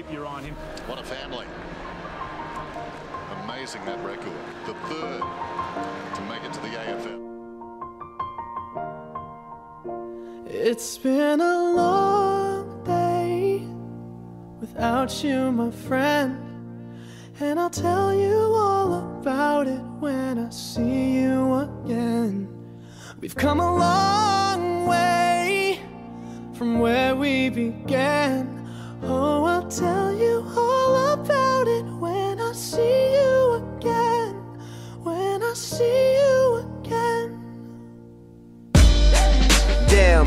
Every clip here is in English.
keep your eye on him. What a family. Amazing that record. The third to make it to the AFL. It's been a long day without you, my friend. And I'll tell you all about it when I see you again. We've come a long way from where we began. Oh, I'll tell you all about it when I see you again. When I see you again. Damn,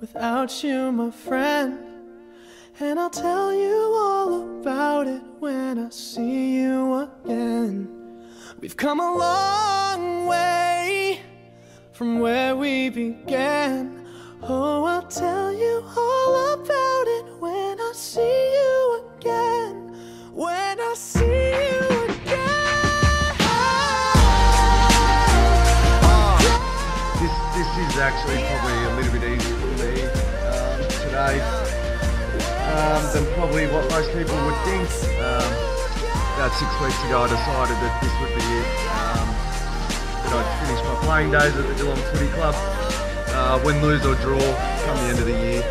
without you, my friend. And I'll tell you all about it when I see you again. We've come a long way from where we began. Oh, I'll tell you all about it when I see you again. When I see you again. This, this is actually probably um, than probably what most people would think. Um, about six weeks ago, I decided that this would be it. Um, that I'd finish my playing days at the Geelong Footy Club. Uh, win, lose or draw, come the end of the year.